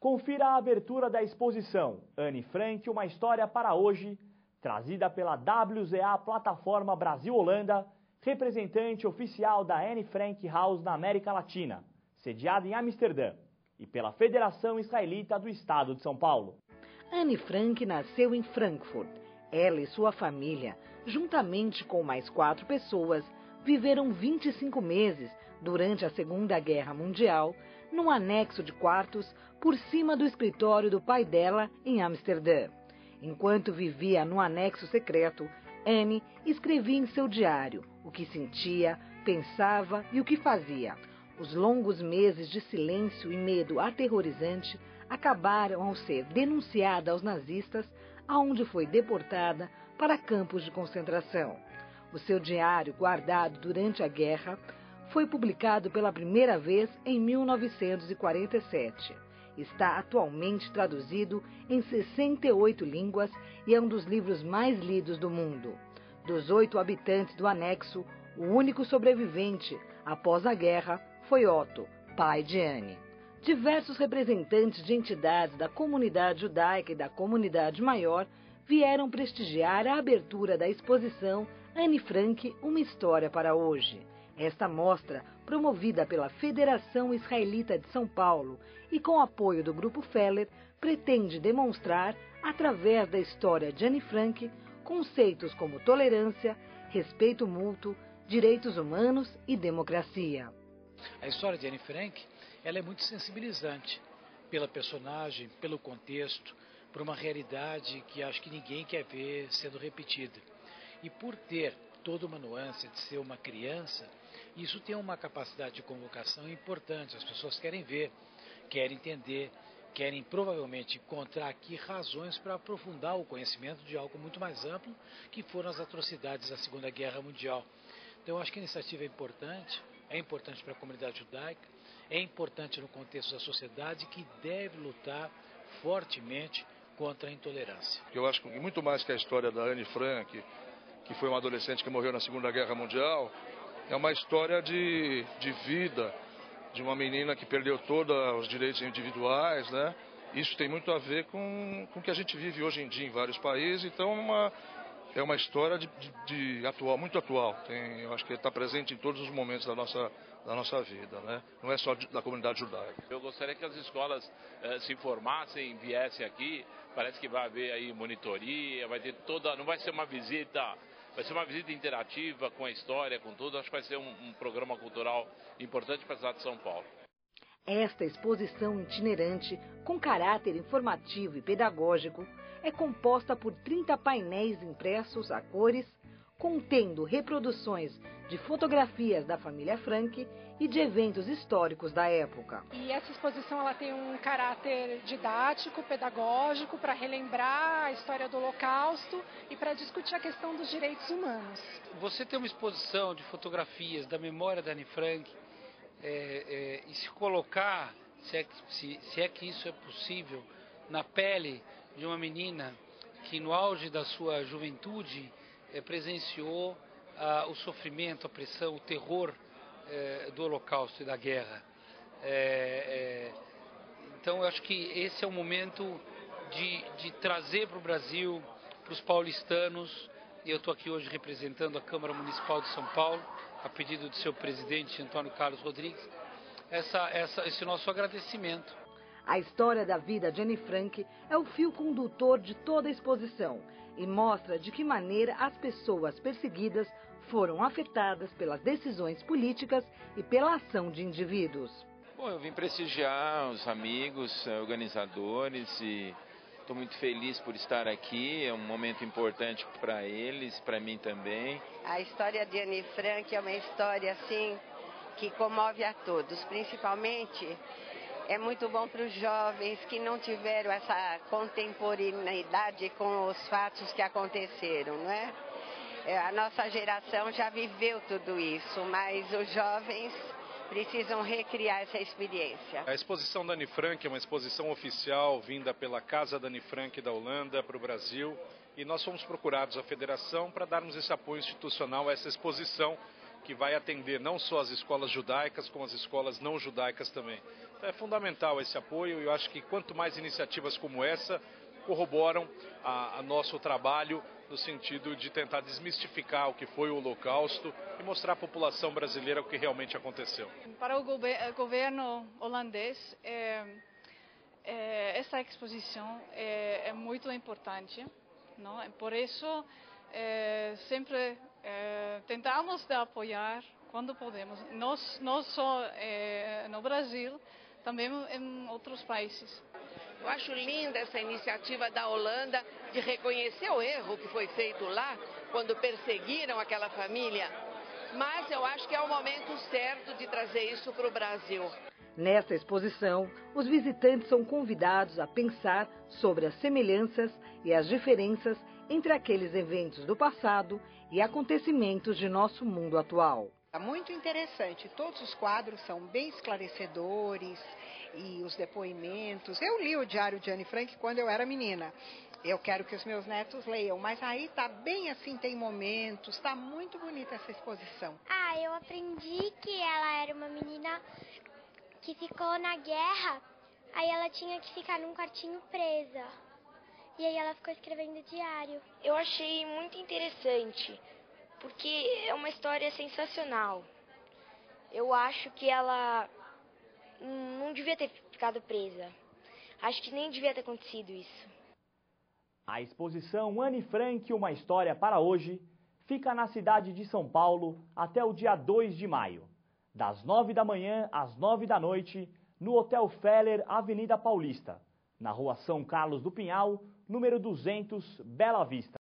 Confira a abertura da exposição Anne Frank, uma história para hoje, trazida pela WZA Plataforma Brasil-Holanda, representante oficial da Anne Frank House na América Latina, sediada em Amsterdã, e pela Federação Israelita do Estado de São Paulo. Anne Frank nasceu em Frankfurt. Ela e sua família, juntamente com mais quatro pessoas, viveram 25 meses durante a Segunda Guerra Mundial num anexo de quartos por cima do escritório do pai dela em Amsterdã. Enquanto vivia no anexo secreto, Anne escrevia em seu diário o que sentia, pensava e o que fazia. Os longos meses de silêncio e medo aterrorizante acabaram ao ser denunciada aos nazistas, aonde foi deportada para campos de concentração. O seu diário, guardado durante a guerra, foi publicado pela primeira vez em 1947. Está atualmente traduzido em 68 línguas e é um dos livros mais lidos do mundo. Dos oito habitantes do anexo, o único sobrevivente após a guerra foi Otto, pai de Anne. Diversos representantes de entidades da comunidade judaica e da comunidade maior vieram prestigiar a abertura da exposição Anne Frank, uma história para hoje. Esta mostra, promovida pela Federação Israelita de São Paulo e com apoio do Grupo Feller, pretende demonstrar, através da história de Anne Frank, conceitos como tolerância, respeito mútuo, direitos humanos e democracia. A história de Anne Frank ela é muito sensibilizante pela personagem, pelo contexto, por uma realidade que acho que ninguém quer ver sendo repetida. E por ter toda uma nuance de ser uma criança, isso tem uma capacidade de convocação importante. As pessoas querem ver, querem entender, querem provavelmente encontrar aqui razões para aprofundar o conhecimento de algo muito mais amplo, que foram as atrocidades da Segunda Guerra Mundial. Então, eu acho que a iniciativa é importante, é importante para a comunidade judaica, é importante no contexto da sociedade que deve lutar fortemente contra a intolerância. Eu acho que muito mais que a história da Anne Frank, que foi uma adolescente que morreu na Segunda Guerra Mundial, é uma história de, de vida, de uma menina que perdeu todos os direitos individuais, né? Isso tem muito a ver com, com o que a gente vive hoje em dia em vários países, então é uma, é uma história de, de, de atual, muito atual. Tem, eu acho que está presente em todos os momentos da nossa, da nossa vida, né? Não é só da comunidade judaica. Eu gostaria que as escolas eh, se informassem, viessem aqui. Parece que vai haver aí monitoria, vai ter toda, não vai ser uma visita Vai ser uma visita interativa com a história, com tudo. Acho que vai ser um, um programa cultural importante para a cidade de São Paulo. Esta exposição itinerante, com caráter informativo e pedagógico, é composta por 30 painéis impressos a cores contendo reproduções de fotografias da família Frank e de eventos históricos da época. E essa exposição ela tem um caráter didático, pedagógico, para relembrar a história do Holocausto e para discutir a questão dos direitos humanos. Você tem uma exposição de fotografias da memória da Anne Frank é, é, e se colocar, se é, se, se é que isso é possível, na pele de uma menina que no auge da sua juventude presenciou ah, o sofrimento, a pressão, o terror é, do Holocausto e da guerra. É, então, eu acho que esse é o momento de, de trazer para o Brasil, para os paulistanos, e eu estou aqui hoje representando a Câmara Municipal de São Paulo, a pedido do seu presidente Antônio Carlos Rodrigues, essa, essa, esse nosso agradecimento. A história da vida de Anne Frank é o fio condutor de toda a exposição e mostra de que maneira as pessoas perseguidas foram afetadas pelas decisões políticas e pela ação de indivíduos. Bom, eu vim prestigiar os amigos, eh, organizadores e estou muito feliz por estar aqui. É um momento importante para eles, para mim também. A história de Anne Frank é uma história assim que comove a todos, principalmente é muito bom para os jovens que não tiveram essa contemporaneidade com os fatos que aconteceram, não é? é? A nossa geração já viveu tudo isso, mas os jovens precisam recriar essa experiência. A exposição da Anne Frank é uma exposição oficial vinda pela Casa da Anne Frank da Holanda para o Brasil e nós fomos procurados a federação para darmos esse apoio institucional a essa exposição que vai atender não só as escolas judaicas, como as escolas não judaicas também. É fundamental esse apoio e eu acho que quanto mais iniciativas como essa corroboram a, a nosso trabalho no sentido de tentar desmistificar o que foi o Holocausto e mostrar à população brasileira o que realmente aconteceu. Para o governo holandês, é, é, essa exposição é, é, muito importante. Não? Por isso, é, sempre é, tentamos de apoiar quando podemos, não, não só é, no Brasil, também em outros países. Eu acho linda essa iniciativa da Holanda de reconhecer o erro que foi feito lá, quando perseguiram aquela família. Mas eu acho que é o momento certo de trazer isso para o Brasil. Nesta exposição, os visitantes são convidados a pensar sobre as semelhanças e as diferenças entre aqueles eventos do passado e acontecimentos de nosso mundo atual. É muito interessante, todos os quadros são bem esclarecedores, e os depoimentos. Eu li o Diário de Anne Frank quando eu era menina. Eu quero que os meus netos leiam, mas aí tá bem assim, tem momentos, tá muito bonita essa exposição. Ah, eu aprendi que ela era uma menina que ficou na guerra, aí ela tinha que ficar num quartinho presa. E aí ela ficou escrevendo diário. Eu achei muito interessante, porque é uma história sensacional. Eu acho que ela não devia ter ficado presa. Acho que nem devia ter acontecido isso. A exposição Anne Frank, uma história para hoje, fica na cidade de São Paulo até o dia 2 de maio, das 9 da manhã às 9 da noite, no Hotel Feller, Avenida Paulista, na rua São Carlos do Pinhal, número 200, Bela Vista.